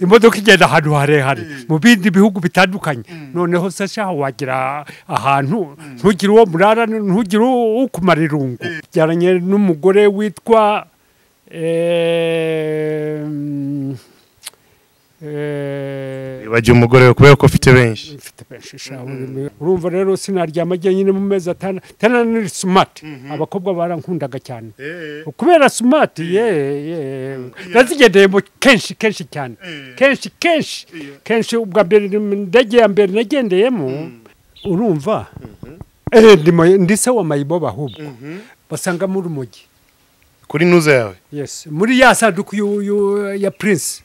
imodoka igenda ahantu harehare. Mu bindi bihugu bitandukanye. Noneho se shaho wagira ahantu. Ntugire uwo murara ntugire ukumara irungu. Byaranye n'umugore witwa eh, eh, bajya umugore kubera ko ufite benshi. Mfite benshi urumva rero sinaryama ajya nyine mu mezi atanu ni smart. Abakobwa barankundaga cyane. Kubera smart ye ye. Nazigendeyemo kenshi kenshi cyane. Kenshi kenshi kenshi ubwa mbere ndege ya mbere nagendeyemo. Urumva? Eh ndi se wa mayibobo ahubwo basangamo urumogi kuri nuza yawe yes. Muri ya sanduku ya prince.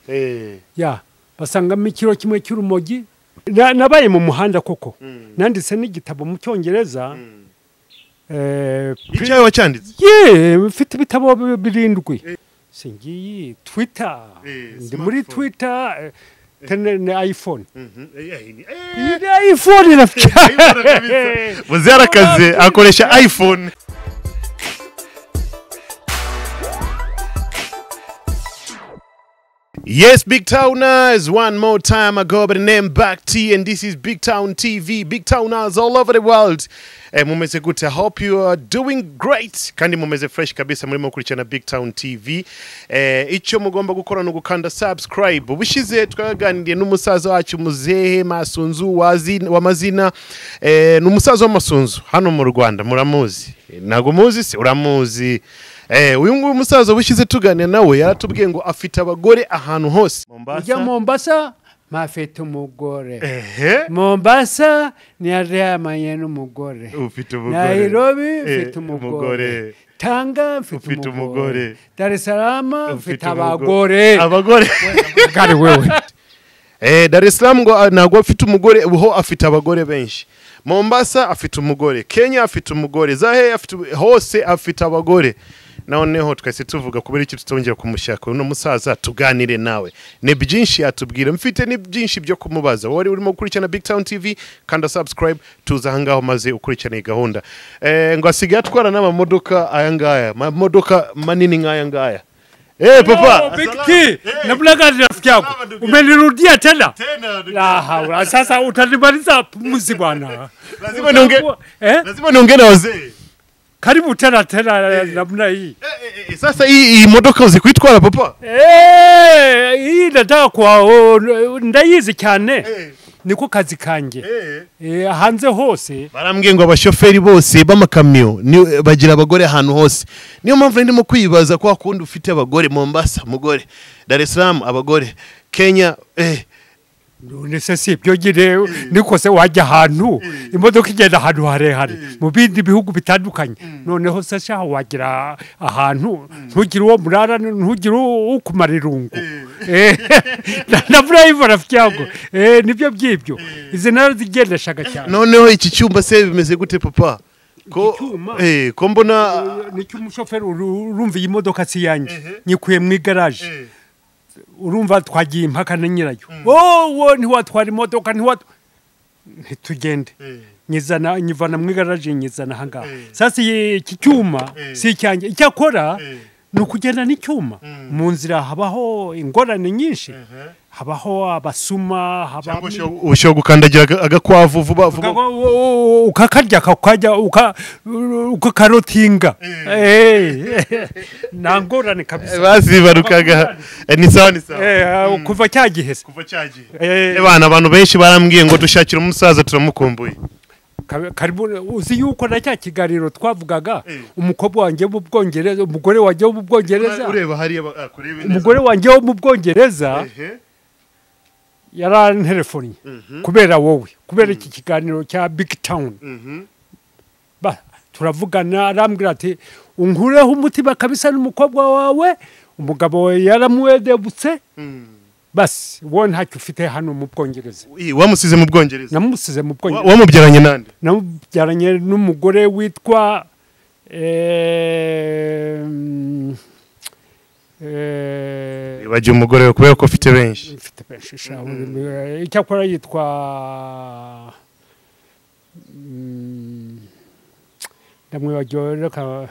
Ya. Basangamo ikiro kimwe cy'urumogi Na- nabaye mu muhanda koko nanditse n'igitabo mu cyongereza eh, icyawe wacyanditse ye mfite ibitabo bi- birindwi singiyi Eh, ndi muri eh, tene ni Eh, iphone irafya muze yarakaze akoresha iphone Yes, Big Towners, one more time I go by the name Back T, and this is Big Town TV. Big Towners all over the world. Eh, mumeze good. I hope you are doing great. Kandi mumeze fresh kabisa murimo kurikirana Big Town TV. Eh, icyo mugomba gukora ni ugukanda subscribe. Ubushize twaganiriye n'umusaza wacu muzehe Masunzu w'amazina eh, ni umusaza w'amasunzu hano mu Rwanda muramuzi. Ntago muzi se uramuzi. Eh, uyu nguyu musaza ubushize tuganira nawe yaratubwiye ngo afite abagore ahantu hose. ujya mombasa mpafite umugore Ehe. mombasa niyaryamanye n'umugore Ufite umugore. nairobi ufite mfite umugore umugore. tanga mfite Ufite umugore dar es salaam Ufite mfite abagore Abagore. kari wewe Eh, Dar es Salaam ngo nago ntabwo afite umugore uho afite abagore benshi. Mombasa afite umugore, Kenya afite umugore, Zahe afite hose afite abagore. Noneho twese tuvuga kubera iki tutongera kumushaka uno musaza tuganire nawe. Ni byinshi atubwira, mfite ni byinshi byo kumubaza. Wari urimo gukurikirana Big Town TV, kanda subscribe tuza ahangaho maze ukurikirane iyi gahunda. Eh, ngo asigaye atwara n'amamodoka aya ngaya, amamodoka manini nk'aya ngaya. Eh, papa. Oh, Big T, namna gani rafiki yako Umenirudia tena? La hawa. Sasa utanimaliza pumzi bwana. Lazima niongee. Eh? Lazima niongee na wazee. Karibu tena tena namna hii. Eh, eh, eh, sasa hii modoka uzi kuitwara papa Eh, hii nataka kwa oh, ndayizi cyane. Niko kazi kanjye. Eh, hanze hose barambwiye ngo abashoferi bose b'amakamyo ni- bagira abagore ahantu hose niyo mpamvu ndimo kwibaza kwa kundi ufite abagore mombasa umugore dar es salaam abagore kenya eh, none se si ibyo nyine niko se wajya ahantu. Imodoka igenda ahantu harehare. Mu bindi bihugu bitandukanye. Noneho se shaho wagira ahantu. Ntugire uwo murara ntugire ukumara irungu. Eh, na- burayivu rafiki Eh, ni byo byibyo. Izi na zo zigendeshaga cyane. Noneho iki cyumba se bimeze gute papa? Ko eh, ko mbona ni cyo umushoferi uru- urumva iyi modoka si iyanjye nyikuye mu igaraje. Urumva twagiye impaka na nyirayo wowe ntiwatwara imodoka ntitugende. Nyizana nyivana mu igaraje nyizana ahangaha sasa iyi- iki cyuma si icyanjye. Icyakora ni ukugenda n'icyuma mu nzira habaho ingorane nyinshi. Habaho abasuma habaho ushobora gukandagira aga- agakwavu vuba vuba. Ukakarya kakajya uka- ukakarotinga Eh, nta ngorane kabisa. Bazibarukaga. Eh, ni sawa ni sawa. Eh, kuva cya gihe se. Kuva cyagiye Eh, Ebana abantu benshi barambwiye ngo dushakire umusaza turamukumbuye. Uzi yuko na cya kiganiro twavugaga umukobwa wanjye wo mu bwongereza umugore wanjye wo mu bwongereza. Ah, umugore wanjye wo mu bwongereza yaranterefonnye kubera wowe kubera iki kiganiro cya big town. Mhm. turavugana arambwira ati unkureho umutima kabisa n'umukobwa wawe? Umugabo we yaramwedebutse Mm. Basi wowe ntacyo ufite hano mu bwongereza. Wamusize mu bwongereza? Namusize mu bwongereza. Wamubyaranye nande? Namubyaranye n'umugore witwa eh, eh, bajya umugore we kubera ko ufite benshi. Mfite benshi sha icyakora yitwa mm, ndamwibagiwe reka Eh,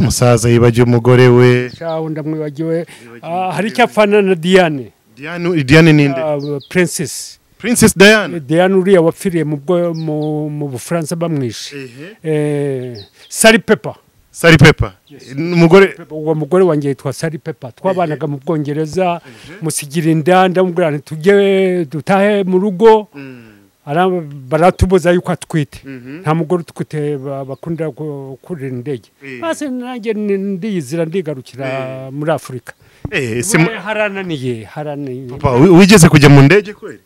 musaza yibagiwe umugore we. Ndamwibagiwe. Ah, hari icyapfana na diane. Diane Diane ninde uh, princess. Princess Diana Diane uriya wapfiriye mu Bufaransa bamwishe. Eh Sally Pepper. Sally Pepper. Umugore uwo mugore wanjye yitwa Sally Pepper. Twabanaga mu Bwongereza. Musigira inda ndamubwira nti tujye dutahe mu rugo. Ara- baratubuza yuko atwite. Nta mugore utwite ba- bakunda kurira indege. Eh. basi nanjye ni- ndiyizira ndigarukira muri afurika eh harananiye. Harananiye wigeze kujya mu ndege kweli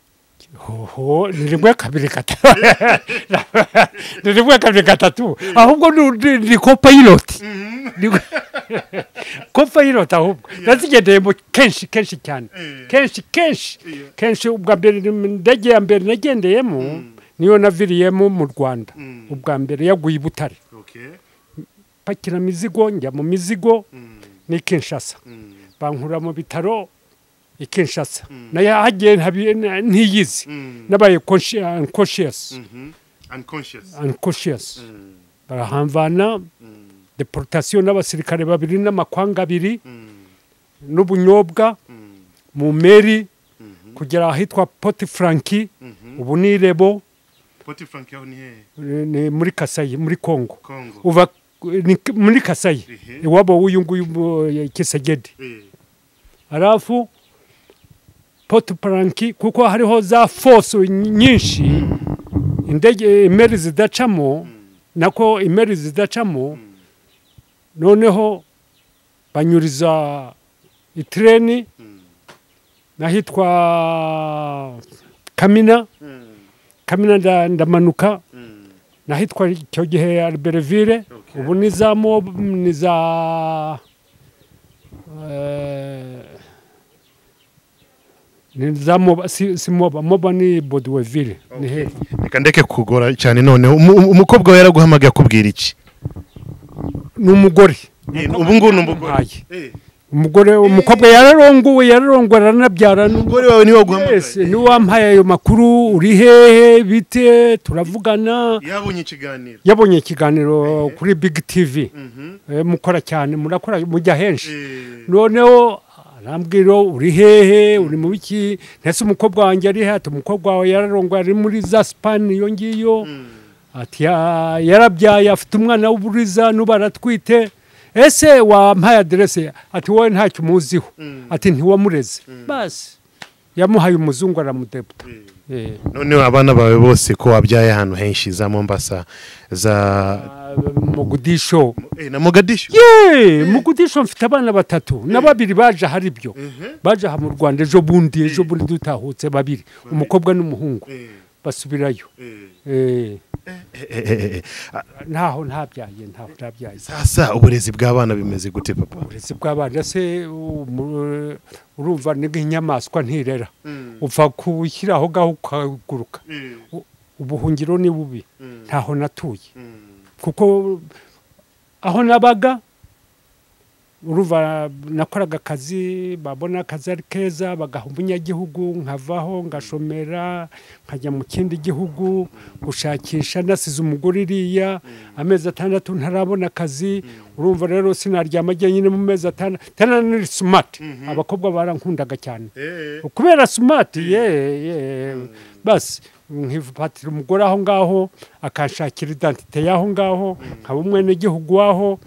hoho ni rimwe kabiri gatatu ni rimwe kabiri gatatu ahubwo ni- ni kopayiroti kopayiroti ahubwo. Nazigendeyemo kenshi kenshi cyane. Kenshi kenshi. Kenshi ubwa mbere indege ya mbere nagendeyemo niyo naviriyemo mu rwanda. Mm. ubwa mbere yaguye i butare. Pakira mizigo njya mu mizigo. Mm, ni kinshasa. Mm, bankura mu bitaro. I kinshasa na yo hagiye ntiyizi nabaye consci- unconscious. unconscious. Unconscious. Mm, barahamvana deportation n'abasirikare babiri n'amakwanga abiri n'ubunyobwa mu meri kugera ahitwa poti franki mhm. ubu ni irebo Poti Frank aho ni muri kasayi muri kongo uva muri kasayi iwabo w'uyu nguyu kisegedi eh franki kuko hariho za foso nyinshi. Indege imeri zidacamo nako imeri zidacamo noneho banyuriza itireni n'ahitwa kamina. Kamina nda- ndamanuka n'ahitwa icyo gihe albereville Okay. ubu ni za mob ni za eh, za moba si, si moba. Moba ni bodweville ni hehe reka ndeke kugora cyane none. Umu- umu- umukobwa we yaraguhamagaye akubwira iki? Ni umugore. Ubu ngubu ni umugore. Eh, umugore umukobwa yararongowe yararongowe aranabyara umugore wawe ni we waguhamagaye. Wese ni wampaye ayo makuru. Uri hehe bite turavugana. Yabonye ikiganiro. Yabonye ikiganiro kuri big tv Mhm. Eh, mukora cyane murakora mujya henshi. Eh, noneho arambwira uri hehe? Uri mu biki? Ntese umukobwa wanjye ari he? Ati umukobwa wawe yararongoye ari muri za sipani iyo ngiyo. Mm, ati "Ya- yarabyaye afite umwana w'uburiza n'ubu aratwite. Ese wampaye aderese? Ati wowe ntacyo umuziho. Mm. ati ntiwamureze. Basi yamuhaye umuzungu aramudebuta. Noneho abana bawe bose ko wabyaye ahantu henshi za mombasa za Ah, mugudisho eh, na mogadishu ye! Mugudisho mfite abana batatu. Na babiri baje ahari byo. Mhm. baje aha mu rwanda ejo bundi ejo bundi dutahutse babiri. Umukobwa n'umuhungu. Eh, basubirayo. Ntaho ntabyaye ntaho ntabyaye sasa uburezi bw'abana bimeze gute papa? Uburezi bw'abana se urumva ni nk'inyamaswa ntirera. Mm, upfa gushyiraho ngaho ukaguruka. U- ubuhungiro ni bubi. Mm, ntaho natuye. Mm, kuko aho nabaga urumva nakoraga akazi babona akazi ari keza bagaha umunyagihugu nkavaho ngashomera nkajya mu kindi gihugu gushakisha nasize umugore iriya amezi atandatu ntarabona akazi urumva rero sinaryama nyine mu mezi atandatu. Tena ni sumati abakobwa barankundaga cyane. Eh, kubera sumati ye ye. Basi nkifatira umugore aho ngaho akanshakira identite y'aho ngaho nkaba umwenegihugu w'aho.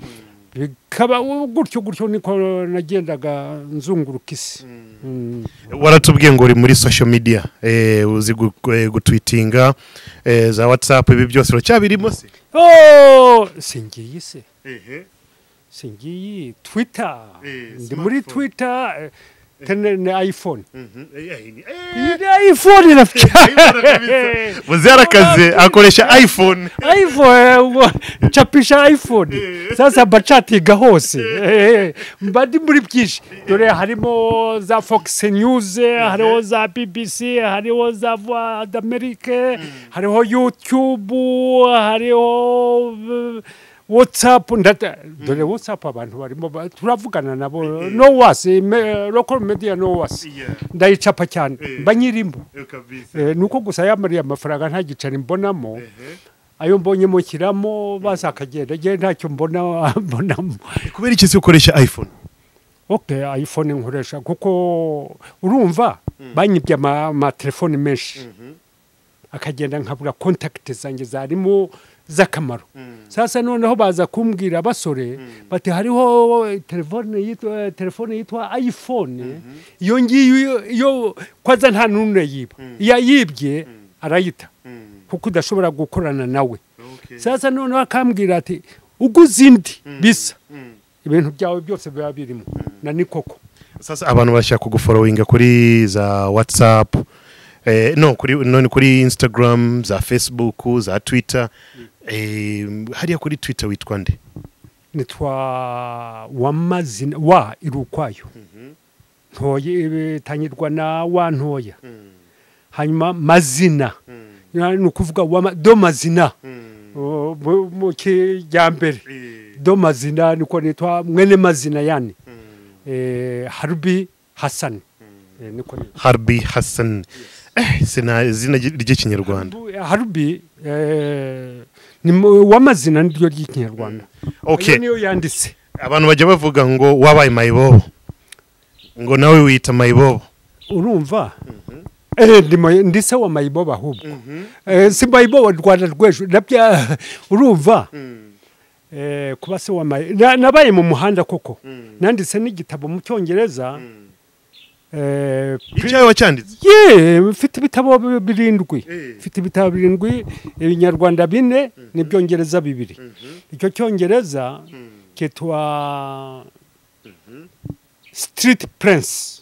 Bikaba gutyo gutyo niko nagendaga nzunguruka isi Mm. waratubwiye ngo uri muri social media. Eh, uzi gu- eh, gutwitinga eh, za whatsapp ibi byose uracyabirimo se? Oh, singiyi se. Twitter. Eh, ndi muri smartphone. Ni iphone. Mhm. Eh, eh, eh, iyi ni iphone irapfa muze arakaze akoresha iphone. iphone ngo ncapisha iphone. Sasa mbacatiga hose mba ndi muri byinshi dore harimo za fox news hariho za bbc hariho za voix d'amerique hariho youtube hariho ndata dore whatsapp abantu barimo ba- turavugana nabo. No wasi local media no wasi ndayicapa cyane. Eh. mba nyirimo Eh, Eh, nuko gusa yamariye amafaranga nta giceri mbonamo. Ayo mbonye mushyiramo baza akagenda njye ntacyo mbona mbonamo. Kubera iki ukoresha iphone? Okay iphone nkoresha kuko urumva banyibye ama- amatelefoni menshi. Akagenda nkabura kontakiti zanjye zarimo z'akamaro. Sasa noneho baza kumbwira abasore bati hariho telefone yitwa telefone yitwa iphone. Iyo ngiyo iyo kwaza nta n'umwe yiba. Iyo ayibye arayita. Kuko udashobora gukorana nawe. Sasa noneho akambwira ati uguze indi bisa. Ibintu byawe byose biba birimo. Na ni koko. Sasa abantu barashaka kuguforowinga kuri za whatsapp eh, no kuri none kuri instagram za facebook za twitter. Eh, hariya kuri twitter witwa nde? Nitwa wamazina wa iri ukwayo ntoye bitangirwa na wa ntoya hanyuma mazina. Ya, ni ukuvuga do mazina. O, mu- kijyambere do mazina niko nitwa mwene mazina yani. Eh, harubi hasani Eh, eh, sina izina ry- ry'ikinyarwanda Harubi- ni wamazina niryo ry'ikinyarwanda. Ayo niyo yanditse. Abantu bajya bavuga ngo wabaye mayibobo ngo nawe wita mayibobo urumva? Eh ndi se wa mayibobo ahubwo. Eh si mayibobo rwanda rw'ejo. Urumva? Eh kuba se wa mayi na- nabaye mu muhanda koko. Nanditse n'igitabo mu cyongereza. Eh icyawe wacyanditse ye mfite ibitabo bi- birindwi. Eh. mfite ibitabo birindwi ibinyarwanda bine n'ibyongereza bibiri. Icyo cyongereza kitwa street prince.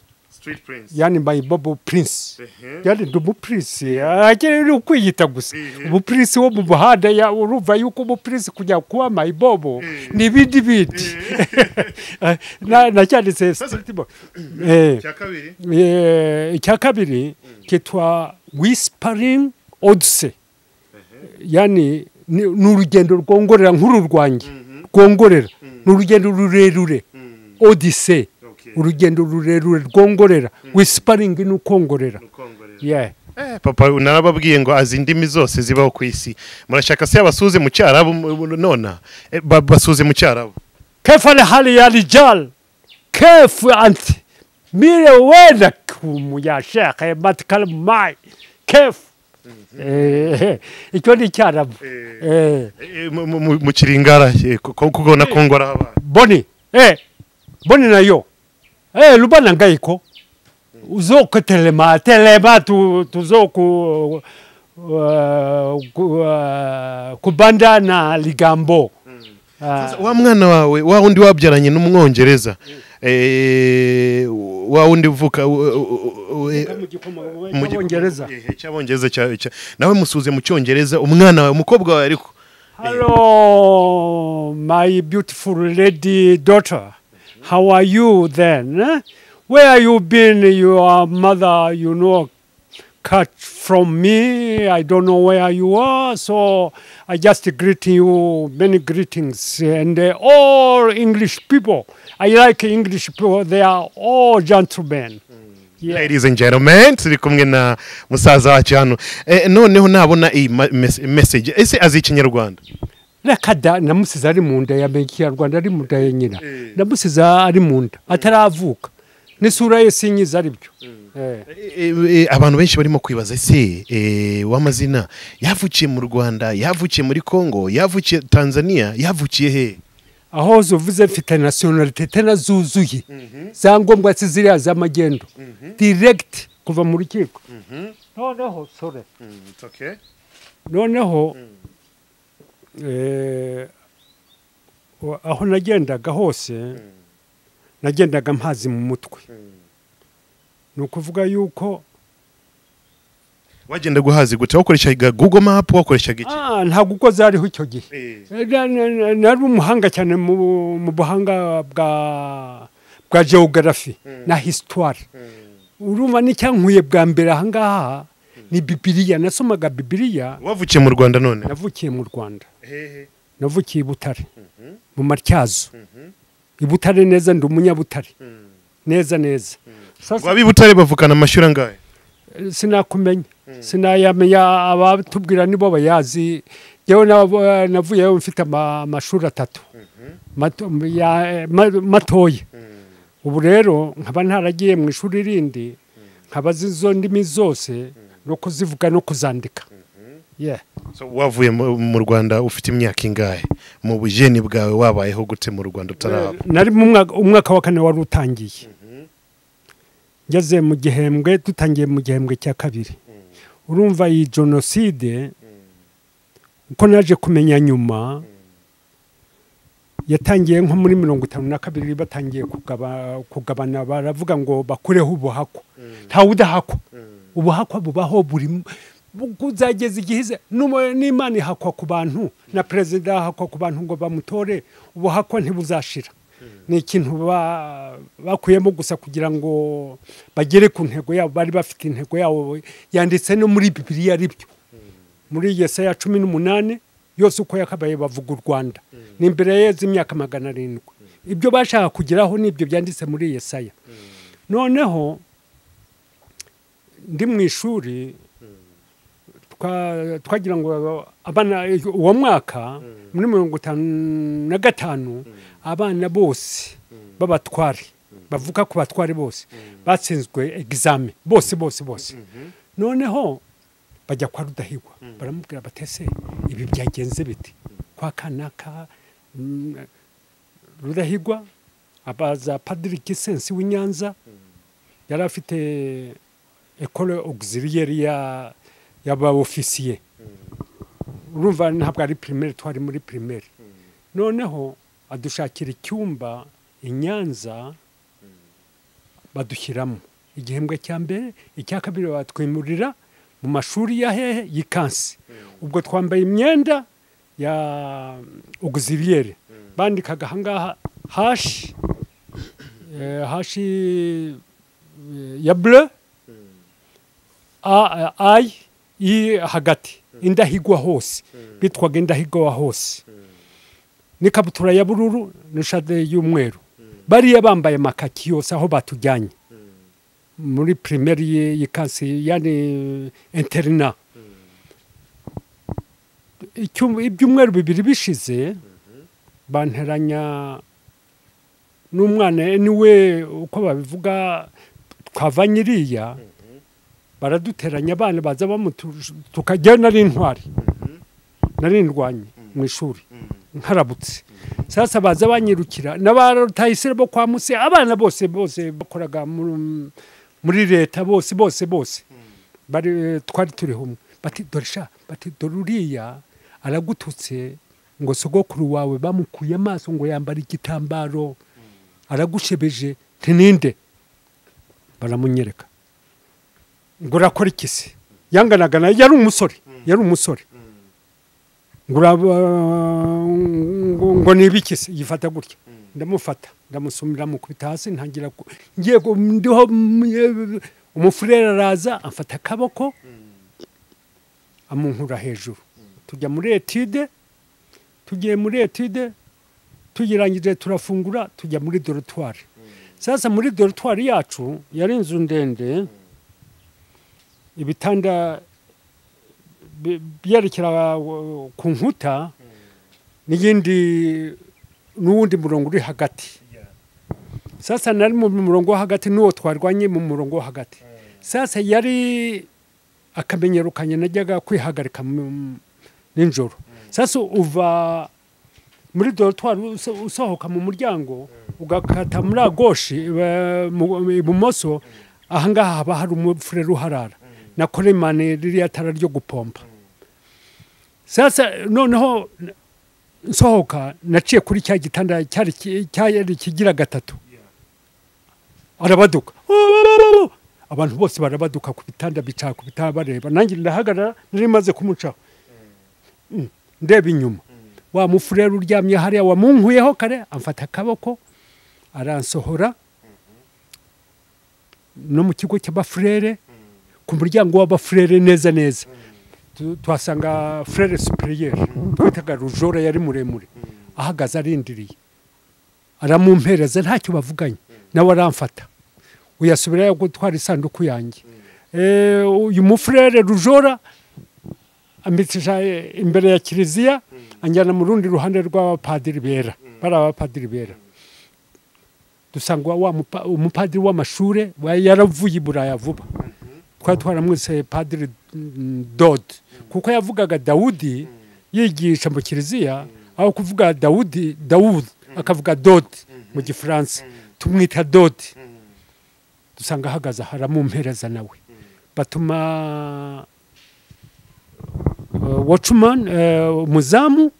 Prince. Yani mayibobo prince. Ehe. yani ndi umuprinsi akeneye ukwiyita gusa. Umuprinsi wo mu muhanda urumva yuko umuprinsi kujya kuba mayibobo ni ibindi bindi. Na- nacyanditse eh, icya kabiri? eh, icya kabiri kitwa whispering odyssey. Yani ni urugendo rwongorera nk'uru rwanjye rwongorera. Ni urugendo rurerure. Odyssey. Okay. urugendo rurerure rwongorera wisiparingi ni ukongorera papa narababwiye ngo azi indimi zose zibaho ku isi murashaka se abasuze mu cyarabu nona basuze mu cyarabu kefu ari hariya rijari kefu anti mire wenda kumu yashaka matikari mayi kefu icyo ni icyarabu mu kiringara kuko na kongo ari abana boni boni na yo eh, lubana ngaiko uzoku telema tu, tuzoku uh, ku, uh, kubanda na ligambo. Ah. wa mwana wawe wa wundi wabyaranye n'umwongereza eh, wa wundi uvuka mu gi- Cyabongereza. cyabongereza cya- cya- nawe musuze mu cyongereza umwana wawe umukobwa wawe ariko Hello, my beautiful lady daughter. How are you then? eh? Where you been? Your mother, you know, cut from me. I don't know where you are, so I just greet you many greetings. And uh, all English people, I like English people. They are all gentlemen. Yeah. ladies and gentlemen turi kumwe na musaza wacu hano Eh, noneho nabona iyi message ese azi ikinyarwanda reka da namusize ari mu nda yamenye ikinyarwanda ari mu nda ya nyina. Namusize ari mu nda ataravuka. N'isura ye sinyiza ari byo. Eh. Eh, eh, abantu benshi barimo kwibaza ese eh, w'amazina yavukiye mu rwanda yavukiye muri congo yavukiye tanzania yavukiye he? Aho zuvuze mfite nasiyonalite tena zuzuye. Zangombwa si ziriya z'amagendo diregiti kuva mu rukiko. Noneho sore noneho eh, wa- aho nagendaga hose nagendaga mpazi mu mutwe. Ni ukuvuga yuko wagenda guhazi gute? Wakoreshaga google map? Wakoreshaga iki? Ah, ntabwo uko zariho icyo gihe. Eh, Eh, na- na- na- nari umuhanga cyane mu mu buhanga bwa bwa geogarafi na histoire. Urumva n'icyankuye bwa mbere ahangaha ni bibiriya nasomaga bibiriya wavukiye mu rwanda none? Navukiye mu rwanda. Navukiye i butare. Mu matyazo. I butare neza ndi umunyabutare. Neza neza. Sasa- waba i butare bavukana amashuri angahe? Eh, sinakumenya. Sinayamenya abatubwira nibo bayazi. Yewe navuyeyo mfite ama- amashuri atatu. Ma- matoya ubu rero nkaba ntaragiye mu ishuri rindi. Nkaba izo ndimi zose no kuzivuga no kuzandika. Wavuye mu rwanda ufite imyaka ingahe? Mu bujeni bwawe wabayeho gute mu rwanda utarahava nari mu mwaka umwaka wa kane wari utangiye. Ngeze mu gihembwe dutangiye mu gihembwe cya kabiri. Urumva iyi jenoside uko naje kumenya nyuma? Yatangiye nko muri mirongo itanu na kabiri batangiye kugaba- kugabana baravuga ngo bakureho ubuhakwa ntawe udahakwa ubuhakwa bubaho buri kuzageza igihe n'imana ihakwa ku bantu na perezida ahakwa ku bantu ngo bamutore ubuhakwa ntibuzashira. Ni ikintu ba- bakuyemo gusa kugira ngo bagere ku ntego yabo bari bafite intego yabo yanditse no muri bibiliya ari byo muri yesaya cumi n'umunani yose uko yakabaye bavuga u rwanda. Ni imbere yeze imyaka magana arindwi. Ibyo bashaka kugeraho ni ibyo byanditse muri yesaya. Noneho ndi mu ishuri twagira ngo abana uwo mwaka muri mirongo itanu na gatanu abana bose b'abatware bavuga ku batware bose. Batsinzwe egizame bose bose bose. Noneho bajya kwa rudahigwa. Baramubwira batese ibi byagenze bite? Kwa kanaka mm, rudahigwa abaza padiri gisensi w'i nyanza yari afite ekole auxiliaire ya y'abaofisiye urumva ntabwo ari primaire twari muri primaire noneho adushakira icyumba i nyanza badushyiramo. Igihembwe cya mbere icya kabiri batwimurira mu mashuri ya hehe y'ikansi ubwo twambaye imyenda ya auxiliaire. Bandikaga ahangaha hashi eh, hashi eh, ya a ayi i hagati. Indahigwa hose. Bitwaga indahigwa hose. N'ikabutura ya bururu n'ishade y'umweru. Bariya bambaye amakaki yose aho batujyanye. Muri ye- y'ikansi yani interina ibyumweru bibiri bishize banteranya n'umwana ni we uko babivuga twavanye iriya baraduteranya abana baza bamutu tukajya nari intwari nari ndwanye mu ishuri. Nkarabutse. Sasa baza banyirukira. N'abarutayisire bo kwa musi abana bose bose bakoraga muri- leta bose bose bose. Bari twari turi humwe. Bati dore sha bati dore uriya aragututse ngo sogokuru wawe bamukuye amaso ngo yambara igitambaro. Aragushebeje ntininde baramunyereka. Ngo urakora iki se yanganaga na yari umusore yari umusore. Uraba- ngo ni ibiki se yifata gutya. Ndamufata ndamusumira mukubita hasi ntangira ngiye ndiho umufurere araza amfata akaboko amunkura hejuru. Tujya muri etide tugiye muri etide tuyirangije turafungura tujya muri dorotwari sasa muri dorotwari yacu yari inzu ndende ibitanda bi- byerekera ku nkuta n'iyindi n'uwundi murongo uri hagati. Sasa nari mu murongo wo hagati n'uwo twarwanye mu murongo wo hagati. Sasa yari akamenyero kanye najyaga kwihagarika nijoro sasa uva muri dorotwari uso- usohoka mu muryango ugakata muri agoshi eh, ibumoso ahangaha haba hari umufurere uharara. Na koremane ririya tara ryo gupompa. Sasa noneho nsohoka naciye kuri cya gitanda cyari kigira gatatu. Arabaduka. Abantu bose barabaduka ku bitanda bicara ku bitanda bareba. Nanjye ndahagarara nari maze kumucaho. Ndebe ndeba inyuma. Wa mufurere uryamye hariya wamunkuyeho kare amfata akaboko aransohora. No mu kigo cy'abafurere ku muryango w'abafurere neza neza. Tu- tuhasanga furere supiriyeri twitaga rujora yari muremure ahagaze arindiriye. Aramumpereza ntacyo bavuganye nawe aramfata. Uyasubirayo gutwara isanduku yanjye. Eh, uyu mufurere rujora ambicisha imbere ya kiliziya anjyana mu rundi ruhande rw'abapadiri bera. Bari abapadiri bera. Dusanga umupadiri w'amashure wa- yaravuye i buraya vuba. Twari twaramwise padiri mm, dode kuko yavugaga dawudi yigisha mu kiliziya aho kuvuga dawudi dawudi akavuga dode mu gifaransa. Tumwita dode dusanga ahagaze aha aramumpereza nawe. Batuma uh, watchman uh, umuzamu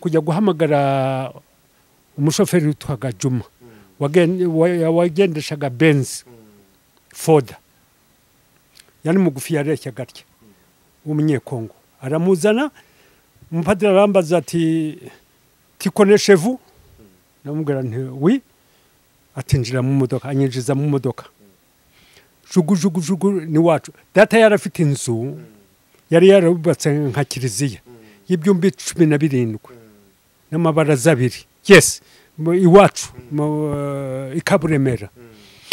kujya guhamagara umushoferi witwaga juma. Wagen- wa- wagendeshaga benzi foda yari mugufi yareshyaga atya w'umunyekongo aramuzana umupadiri arambaza ati tikoneshevu namubwira nti wi atinjira mu modoka anyinjiza mu modoka. Jugu jugu jugu ni wacu. Data yari afite inzu yari yarubatse nka kiliziya y'ibyumba cumi na birindwi n'amabaraza abiri. Yes mu- iwacu eh, i kaburemera.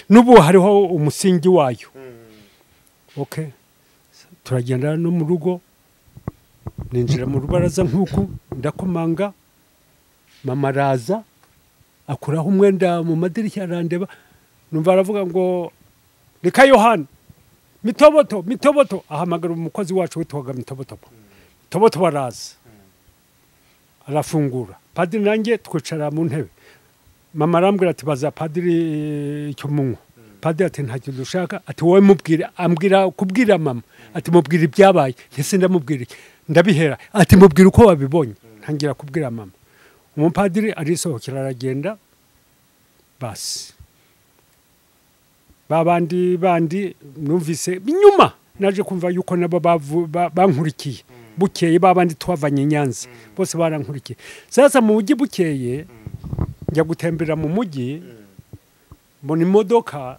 N'ubu hariho umusingi wayo. Okay turagenda no mu rugo ninjira mu rubaraza nk'uku ndakomanga mama araza akuraho umwenda mu madirishya arandeba numva aravuga ngo reka yohani mitoboto mitoboto. Ahamagara umukozi wacu witwaga mitobotobo mitoboto araza. Arafungura. Padiri nanjye twicara mu ntebe. Mama arambwira ati baza padiri icyo munywa padiri ati ntacyo dushaka. Ati wowe mubwire. Ambwira kubwira mama. Ati mubwire ibyabaye. Ntese ndamubwira ndabihera. Ati mubwire uko wabibonye. Ntangira kubwira mama. Umupadiri arisohokera aragenda basi ba bandi numvise inyuma naje kumva yuko nabo bankurikiye. Bukeye ba bandi twavanye nyanza. Bose barankurikiye. Sasa mu mujyi bukeye njya gutembera mu mujyi mbona imodoka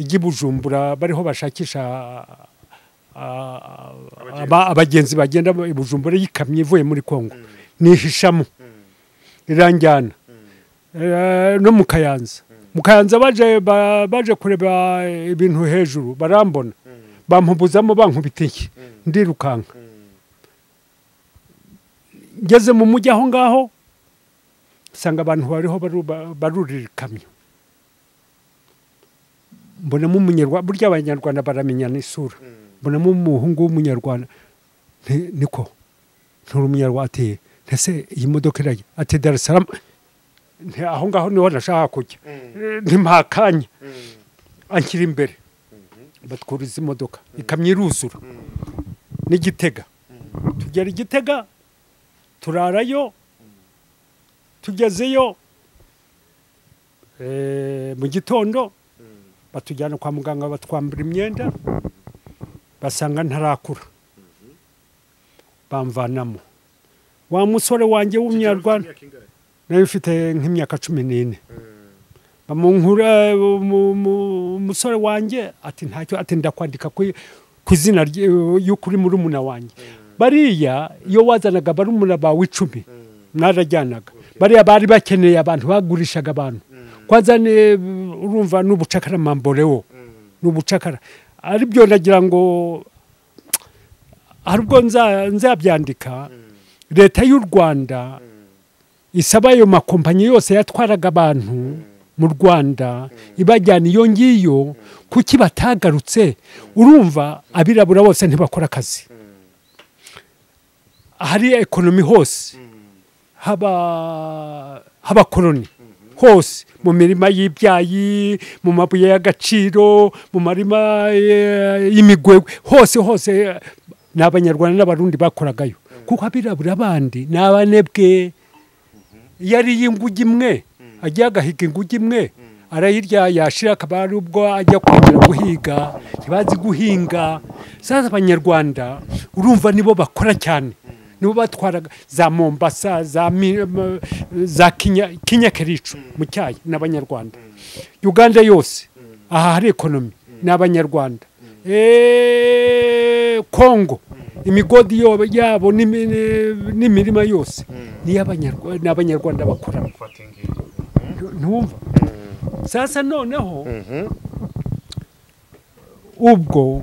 ijya i bujumbura bariho bashakisha aba- abagenzi bagenda i bujumbura y'ikamyo ivuye muri kongo nihishamo iranjyana Eh, no mu kayanza. Mu kayanza baje ba- baje kureba ibintu hejuru barambona. Bampubuzamo bankubitiye ndirukanka. Ngeze mu mujyi aho ngaho nsanga abantu bariho baru- ba- barurira ikamyo. Mbonamo umunyarwanda burya abanyarwanda baramenyana isura mbonamo umuhungu w'umunyarwanda. Niko? Nturi umunyarwanda ati ntese iyi modoka irajya ati dar es salaam. Nti, aho ngaho ni ho nashaka kujya. Ntimpakanya anshyira imbere. Batwuriza imodoka ikamyo iruzura. N'igitega tugera igitega turarayo tugezeyo eh, mu gitondo batujyana kwa muganga batwambura imyenda basanga ntarakura. Bamvanamo. Wa musore wanjye w'umunyarwanda nawe ufite nk'imyaka cumi n'ine. Umusore wanjye ati ntacyo ati ndakwandika ku izina rye- y'ukuri muri muna wanjye bariya iyo wazanaga barumuna bawe icumi mwarajyanaga bariya bari bakeneye abantu bagurishaga abantu. Kwazane urumva n'ubucakara mamborewo n'ubucakara. Ari byo ndagira ngo hari ubwo nza- nzabyandika. Leta y'u rwanda isaba ayo makompanyi yose yatwaraga abantu mu rwanda ibajyana iyo ngiyo kuki batagarutse? Urumva abirabura bose ntibakora akazi. Hari ekonomi hose haba haba koloni. Hose. Mu mirima y'ibyayi mu mabuye y'agaciro mu marima eh, y'imigwegwe. Hose hose eh, ni abanyarwanda n'abarundi bakoragayo. Kuko abirabura bandi ni abanebwe iyo inguge imwe agiye agahiga inguge imwe arayirya yashira akaba ari ubwo ajya kongera guhiga ntibazi guhinga. Sasa abanyarwanda urumva nibo bakora cyane. Nibo batwaraga za mombasa za, kinya, kericu mu cyayi ni abanyarwanda uganda yose. Aha hari ekonomi ni abanyarwanda Eh, kongo imigodi yabo n'imi- n'imirima yose. Ni abanyarwanda bakoramo ntumva. Sasa noneho ubwo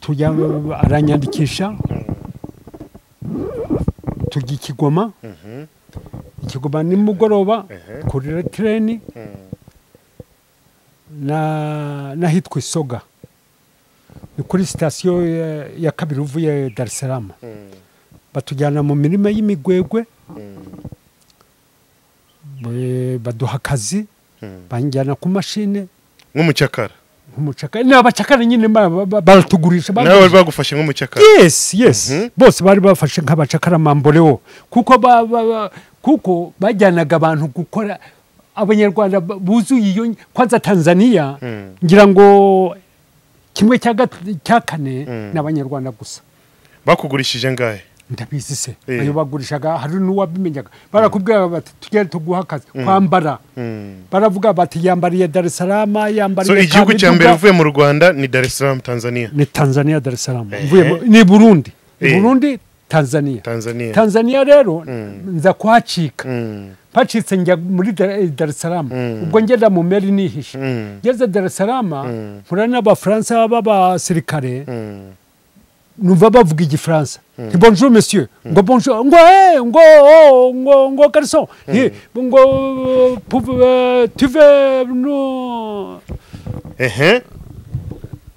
tujya aranyandikisha. Tujya i kigoma ikigoma nimugoroba Ehe. kurira tireni Mm. na n'ahitwa isoga ni kuri sitasiyo ya- kabiri uvuye dar es salaam Mm. batujyana mu mirima y'imigwegwe Mm. baduha akazi Mm. banjyana ku mashini nk'umucakara nk'umucakara. Ni abacakara nyine ba- ba- ba- baratugurisha nawe bari bagufashe nk'umucakara. Yes yes. Mhm. bose bari bafashe nk'abacakara mamborewo kuko ba, ba, ba, kuko bajyanaga abantu gukora abanyarwanda ba- buzuye iyo kwanza tanzania Mm. ngira ngo kimwe cya kane Mm. ni abanyarwanda gusa. Bakugurishije ngahe ndabizi se ayo bagurishaga hari n'uwabimenyaga barakubwira bati tugere tuguha akazi kwambara baravuga bati yambariye dar es salaam so yambariye igihugu cya Kamituga." mbere uvuye mu rwanda ni dar es salaam tanzania ni tanzania dar es salaam ni burundi burundi tanzania tanzania rero nza kuhacika mpacitse njya muri Dar- es salaam ubwo ngenda mu meri nihishe ngeze dar es salaam mpura n'abafaransa b'abasirikare. Numva bavuga igifaransa nti bonjour monsieur. Ngo bonjour. Ngo eh ngo oh, ngo ngo garçon. Eh, ngo euh, tu veux nous ehe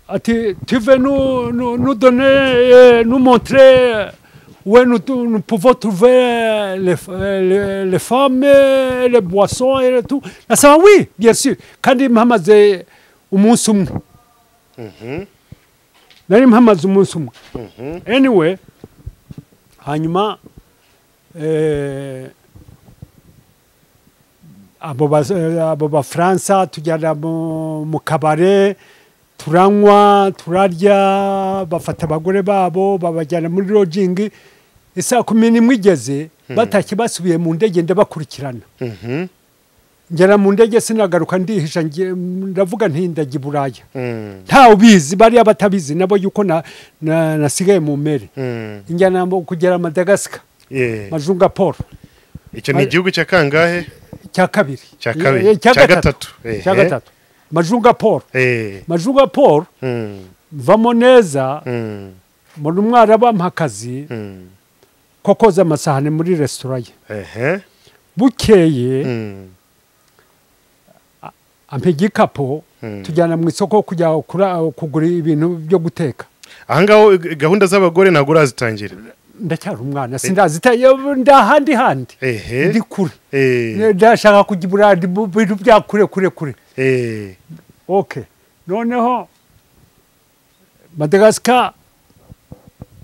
ati tu veux nous, nous, nous donner, euh, nous montrer où nous, nous pouvons trouver les, les, les femmes, euh, les boissons et tout. Nasema oui, bien sûr. Kandi mpamaze umunsi umwe. Mhm. Nari mpamaze umunsi umwe. Mhm. Anyway, hanyuma eh, abo ba- abo bafaransa tujyana mu kabare turanywa turarya bafata abagore babo babajyana muri lodging isaa kumi n'imwe igeze batashye basubiye mu ndege ndabakurikirana Mhm. Ngera mu ndege sinagaruka ndihisha ndavuga nti ndajya i buraya Mm. ntawe ubizi bariya batabizi nabo yuko na- na- nasigaye mu mere Mm. njyana kugera madagascar Yeah. majunga paul icyo ni igihugu cya kangahe cya kabiri Cya. Eh, eh, cya Cya gatatu gatatu. Cya gatatu majunga paul Eh. majunga paul mvamo neza Mm. mbona umwarabu ampa akazi Mm. ko koza amasahani muri resitora ye bukeye. Ampa igikapu Mm. tujyana mu isoko kujya kugura ibintu byo guteka. Ahangaho gahunda z'abagore ntabwo urazitangira ndacyari umwana sindazitaye ndi ahandi handi ndi kure. Eh. ndashaka kujya burandi mu bintu bya kure kure kure. Eh. okay noneho madagascar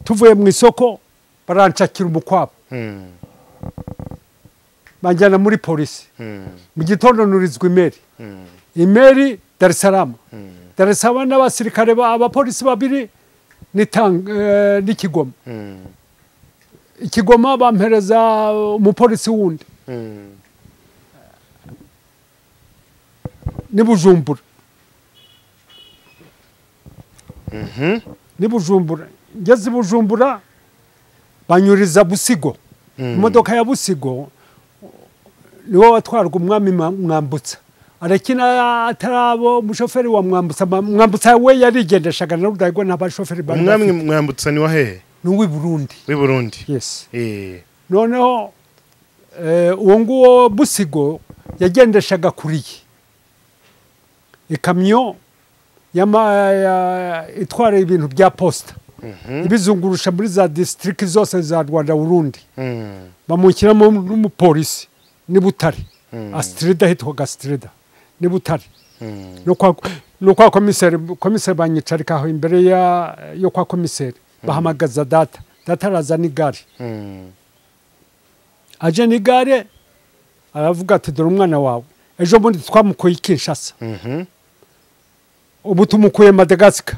tuvuye mu isoko baranshakira umukwabo. Mm. Banjyana muri polisi Mm. mu gitondo nurizwa imeri Mm. imeri dar es salaam Mm. dar es salaam n'abasirikare ba- abapolisi babiri eh, n'ikigoma Mm. ikigoma bampereza umupolisi wundi Mm. ni bujumbura Mhm. ni bujumbura ngeze i bujumbura banyuriza busigo imodoka ya busigo niwo watwarwa umwami Mwa- mwambutsa. Arakina atarabo umushoferi wa mwambutsa mwambutsa we yarigendeshaga na rudahigwa n'abashoferi bari umwami mwambutsa ni wa hehe? Ni uw'i burundi. W'i burundi? Yes. Eh. noneho eh, uwo nguwo busigo yagendeshaga kuriye ikamyo itwara ibintu bya posita Mhm. ibizungurusha muri za disitiriki zose za rwanda burundi. Mm. bamushyiramo n'umupolisi. Ni butare Mm. asitirida hitwaga asitirida ni butare no kwa no kwa komiseri komiseri banyicarika aho imbere yo kwa komiseri. Bahamagaza data. Data araza n'igare aje n'igare aravuga ati dore umwana wawe. Ejo bundi twamukuye i kinshasa ubu tumukuye madagasika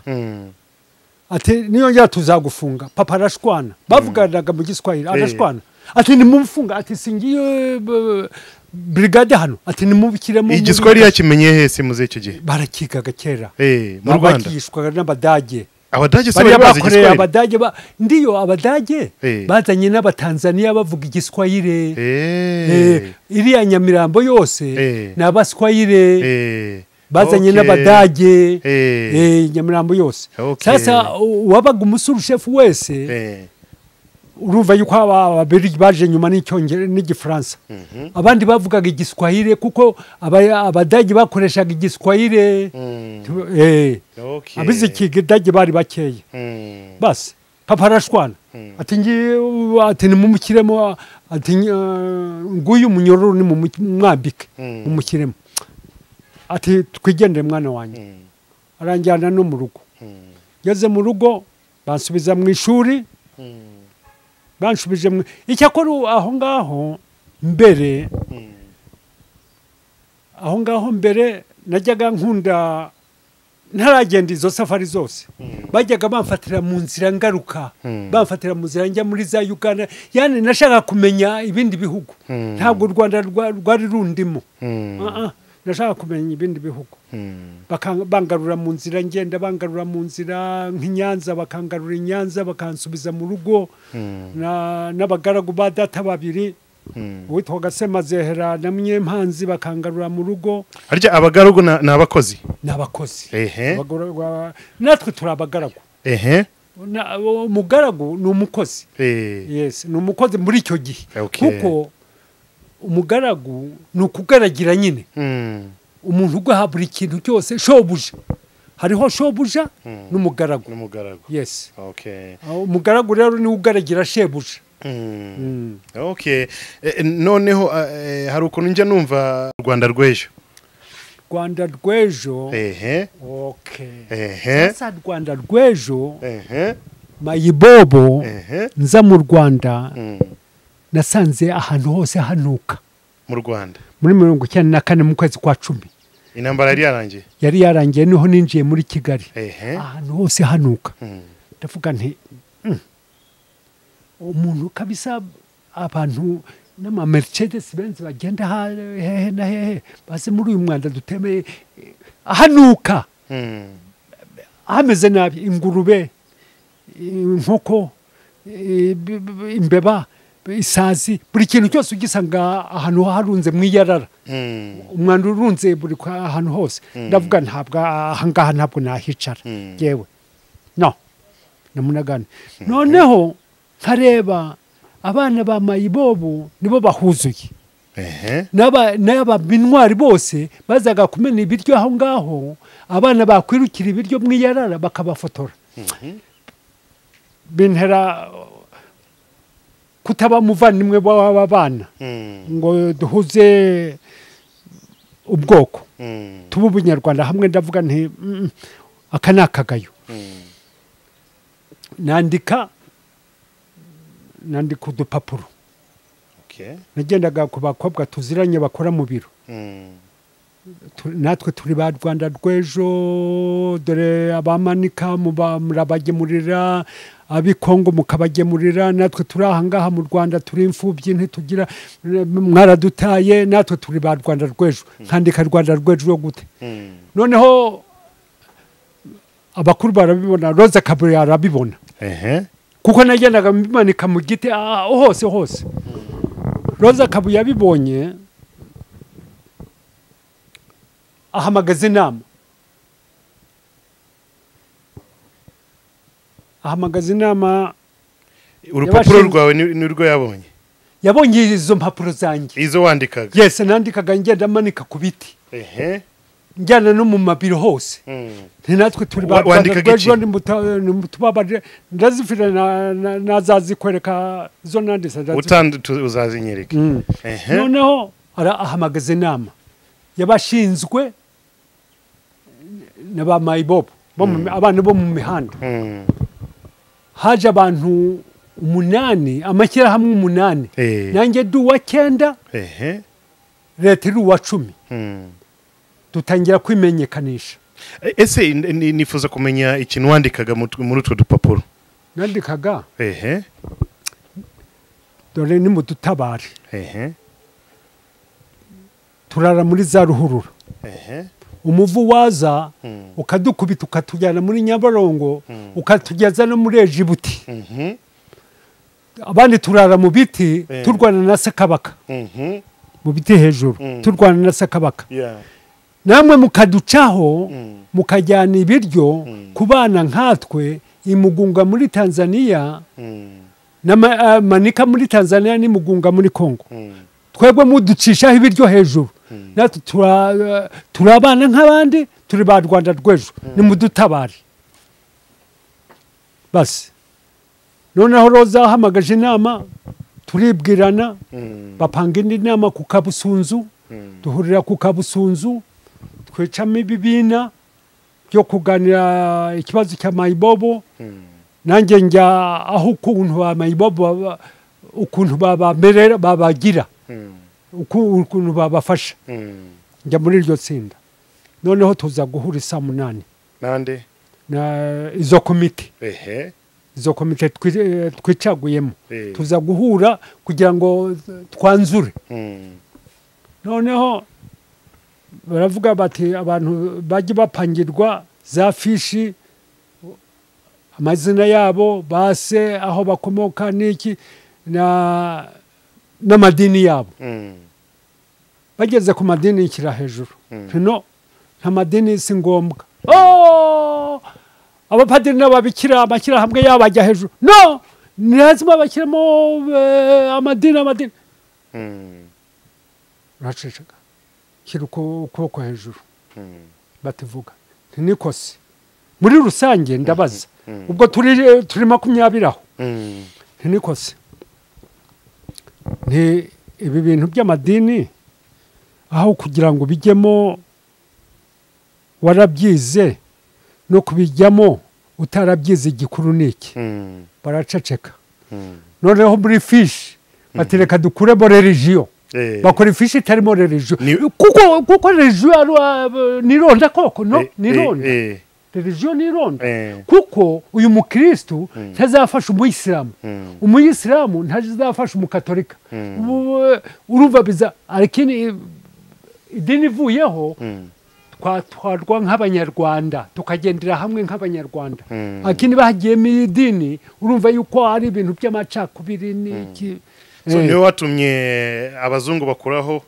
ati niyongera tuzagufunga. Papa arashwana. Bavuganaga mu giswahili. Eh. arashwana. Ati nimumufunga ati singiye b- brigade hano. Ati nimubikiremo muri- igiswahili yakimenye hese muze icyo gihe? Barakigaga kera. Eh, mu rwanda. Bakigishwaga n'abadage. Abadage se bari bazi igiswahili abadage ba- ndiyo abadage. Eh. bazanye n'abatanzaniya bavuga igiswahili. Eh. Eh, iriya nyamirambo yose ni abaswahili. Bazanye Okay. n'abadage. Nyamirambo yose. Okay. sasa u- uwabaga umusurushefu wese. Urumva yuko aba- ababirigi baje nyuma n'icyongereza n'igifaransa. Abandi bavugaga igiswahire kuko aba- abadage bakoreshaga igiswahire. Tu- eh, abize ikidage bari bakeya. Mm. basi papa arashwana ati ati nimumukiremo ati "Nya- nguyu munyororo ni mwambike. Mm. mumukiremo. Ati twigendere mwana wanjye. Aranjyana no mu rugo. Ngeze mu rugo bansubiza mu ishuri. Banshubije icyakora aho ngaho mbere aho ngaho mbere najyaga nkunda ntaragenda izo safari zose. Bajyaga bamfatira mu nzira ngaruka. Bamfatira mu nzira njya muri za uganda. Yani nashaka kumenya ibindi bihugu. Ntabwo u rwanda rwa- rwari rundimo. Nashaka kumenya ibindi bihugu. Mm. Baka- bangarura mu nzira ngenda bangarura mu nzira nk'inyanza bakangarura i nyanza bakansubiza mu rugo Mm. na- n'abagaragu ba data babiri. Mm. uwitwaga semazehera na munyempanzi bakangarura mu rugo. Harya abagaragu ni abakozi? Ni abakozi. Natwe turi abagaragu. Umugaragu ni umukozi. Eh. yes ni umukozi muri icyo gihe. Kuko umugaragu ni ukugaragira nyine. Mm. umuntu ugaha buri kintu cyose shobuja. Hariho shobuja Mm. n'umugaragu. N'umugaragu. Yes. Okay. Aho umugaragu rero ni we ugaragira shebuja. Mm. Mm. okay. Eh, noneho eh, hari ukuntu njya numva rwanda rw'ejo? Rwanda rw'ejo? Rwanda rw'ejo? Mayibobo? Nza mu rwanda. Nasanze ahantu hose hanuka. Mu rwanda. Muri mirongo icyenda na kane mu kwezi kwa cumi. Intambara yari yarangiye? Yari yarangiye ni ho ninjiye muri kigali. Ahantu hose hanuka. Mm. ndavuga nti "Mm, umuntu kabisa abantu n'amamercedes benzi bagenda hehe na hehe baze muri uyu mwanda dutemeye hanuka Mm. hameze nabi ingurube inkoko imbeba isazi buri kintu cyose ugisanga ahantu harunze mu iyarara. Mm. umwanda urunze buri ahantu hose. Ndavuga ntabwo ahangaha ntabwo nahicara. Mm. yewe. No. Namunagane. Noneho nkareba abana ba mayibobo nibo bahuzuye. N'aba bintwari bose bazaga kumena ibiryo aho ngaho abana bakwirukira ibiryo mu iyarara bakabafotora. Bintera kutaba umuvandimwe w'aba bana. Mm. ngo duhuze ubwoko. Mm. tuba ubunyarwanda. Hamwe ndavuga nti "Mm, aka ni akagayo. Mm. nandika nandika udupapuro. Nagendaga ku bakobwa tuziranye bakora mu biro. Natwe turi ba rwanda rw'ejo dore abamanika muba- murabagemurira abikongo mukabagemurira natwe turi aha ngaha mu rwanda turi imfubyi ntitugira mwaradutaye natwe turi ba rwanda rw'ejo. Nkandika rwanda rw'ejo yo gute? Mm. noneho abakuru barabibona roza kaburi arabibona. Kuko nagendaga mbimanika mu giti ah, hose hose. Roza kabu yabibonye ahamagaza inama. Ahamagaza inama urupapuro rwawe ni ni rwo yabonye? Yabonye izo mpapuro zanjye. Izo wandikaga yese nandikaga ngenda manika ku biti. Njyana no mu mabiro hose. Mm. nti natwe turi ba tubabarire ndazifite na- na- nazazikwereka zo nanditse ndazifite. utandu tu- uzazinyereka Mm. ehe. Noneho ahamagaza inama. Y'abashinzwe na ba mayibobo bo mu- abana bo mu mihanda. Haje abantu umunani amashyirahamwe umunani. Eh. nanjye ndi uwa cyenda leta iri uwa cumi. Mm. dutangira kwimenyekanisha. E- ese nifuza kumenya ikintu wandikaga muri utwo dupapuro? Nandikaga? Dore ni mu dutabare turara muri za ruhurura. Umuvu waza Mm. ukadukubita ukatujyana muri nyabarongo Mm. ukatugeza no muri ejibuti. Mhm. abandi turara mu biti Eh. turwana na sakabaka. Mhm. mu biti hejuru turwana na sakabaka. Namwe mukaducaho mukajyana ibiryo ku bana nkatwe imugunga muri tanzania ah, manika muri tanzania ni mugunga muri congo. Twebwe muducishaho ibiryo hejuru. Natwe tura- turi abana nk'abandi turi ba rwanda rw'ejo nimudutabare basi. Noneho roza ahamagaje inama turibwirana bapanga indi nama ku kabusunzu duhurira ku kabusunzu twicamo ibibina byo kuganira ikibazo cya mayibobo nanjye njya aho ukuntu ba mayibobo ukuntu babagira ukuntu babafasha. Mm. njya muri iryo tsinda. Noneho tuza guhura isaa munani nande? Na izo komite. Ehe. Izo komite twi- twicaguyemo. Eh. tuza guhura kugira ngo twanzure. Mm. noneho baravuga bati abantu bajye bapangirwa za fishi amazina yabo base aho bakomoka n'iki na n'amadini yabo. Mm. Bageze ku madini yishyira hejuru. Mm. no nta madini si ngombwa. Oh! abapadiri n'ababikira amashyirahamwe yabo ajya hejuru. No! Ni lazima bashyiramo eh, amadini amadini. Uraceceka shyira uko- ukuboko hejuru. Bativuga. Ntinikose muri rusange ndabaza. Ubwo turi turi makumyabiri aho. Ntinikose ni ibi bintu by'amadini aho kugira ngo bijyemo warabyize no kubijyamo utarabyize igikuru ni iki Mm. baraceceka. Mm. noneho muri fishi batereka dukuremo religiyo Eh. bakora ifishi itarimo religiyo kuko kuko religiyo uh, ni ironda koko? No Eh, ni eh, ironda eh. religiyo ni ironda Eh. kuko uyu mukristu ntazafasha umuyisilamu. Umuyisilamu ntazafasha umukatolika. Urumva biza arikini idini ivuyeho Mm. twatwarwa nk'abanyarwanda tukagendera hamwe nk'abanyarwanda Mm. akini bahagiyemo idini urumva yuko ari ibintu by'amacakubiri n'iki so Eh, ni we watumye abazungu bakuraho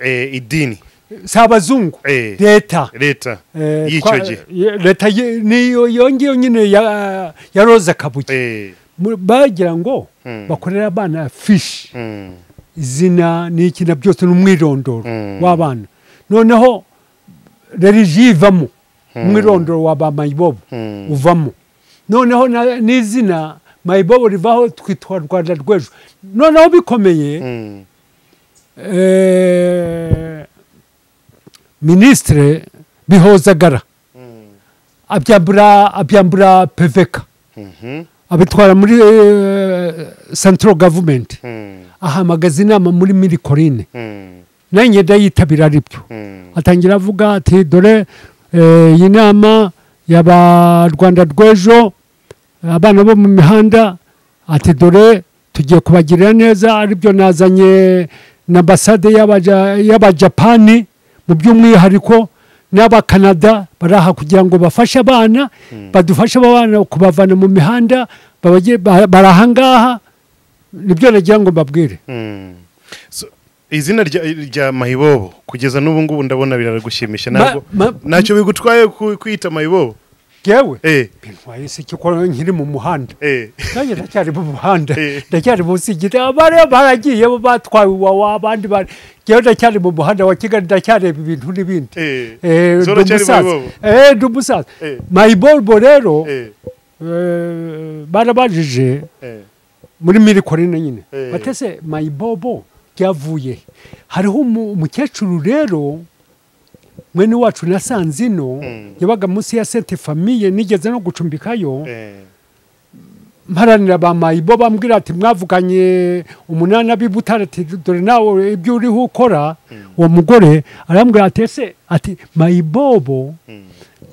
eh, idini si abazungu Eh. leta leta Eh, y'icyo gihe leta niyo yongeyeho nyine ya, roza kabuye Eh. Bagira ngo Mm. bakorere abana fishi Mm. Izina n'iki na byose n'umwirondoro Mm. w'abana noneho religiyo ivamo umwirondoro wa ba mayibobo Mm. uvamo noneho na- n'izina mayibobo rivaho twitwa rwanda rw'ejo noneho bikomeye eh, minisitire bihozagara abyambura abyambura peveka Mhm. abitwara muri eh, central government Mm. Ahamagaza inama muri mirikorine. Korine nanjye ndayitabira aribyo Mm. atangira avuga ati dore eh, iyi nama y'aba rwanda rw'ejo abana bo mu mihanda ati dore tugiye kubagirira neza aribyo nazanye na ambasade y'abaja- y'abajapani mu by'umwihariko n'abakanada bari aha kugira ngo bafashe abana badufashe abana bana kubavana mu mihanda babage- ba- bari aha ngaha ni byo nagira ngo mbabwire. Mm. So, izina rya, mayibobo kugeza n'ubu ngubu ndabona biragushimisha Ma- ntabwo ma- ntacyo bigutwaye kwita mayibobo? Yewe? Eh. Bintwaye se cyo ko nkiri mu muhanda? Eh. Nanjye ndacyari mu muhanda. Eh. ndacyari munsi y'igiti. Abari baragiye bo batwawe iwawa abandi bari. Njyewe ndacyari mu muhanda wa kigali ndacyareba ibintu n'ibindi. Ndi umusaza. Mayibobo? Ndi umusaza. Mayibobo rero barabajije. Eh. Muri mirikorine nyine. Eh. batese mayibobo byavuye. Hariho umu- umukecuru rero mwene wacu nasanze ino Mm. yabaga munsi ya sente famiye nigeze no gucumbikayo. Eh. Mparanira ba mayibo bambwira ati mwavuganye umunani ab'i butare ati dore nawe ibyo uriho ukora. Uwo mugore arambwira ati ese? Ati mayibobo Mm.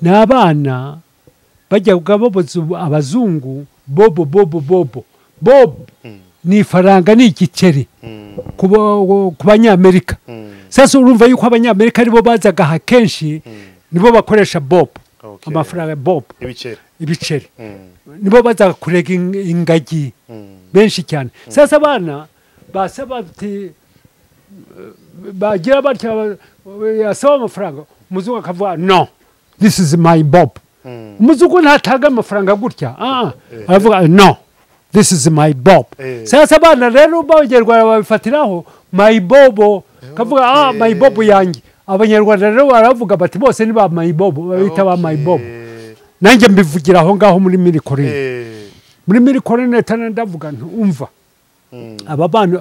ni abana bajyaga baboza abazungu bobo bobo bobo. Bobo Mm. ni ifaranga ni igiceri Mm. ku banyamerika Mm. sasa urumva yuko abanyamerika ari bo bazaga aha kenshi nibo bakoresha bob. Amafaranga bob. Ibiceri ibiceri nibo bazaga kurega ing- ingagi. Benshi cyane. Sasa abana basaba bati bagira batya ba- yasaba amafaranga. Umuzungu akavuga no this is my bob. Umuzungu ntatanga amafaranga gutya. Ah, Eh. aravuga no this is my bob. Eh. sasa abana rero b'abanyarwanda babifatiraho my bobo. Kavuga ah Okay. my bobo yanjye abanyarwanda rero baravuga bati bose ni ba my bobo. Babita ba my bobo. Nanjye mbivugira aho ngaho muri mirikorine Eh. muri mirikorine tana ndavuga umva Mm. aba bana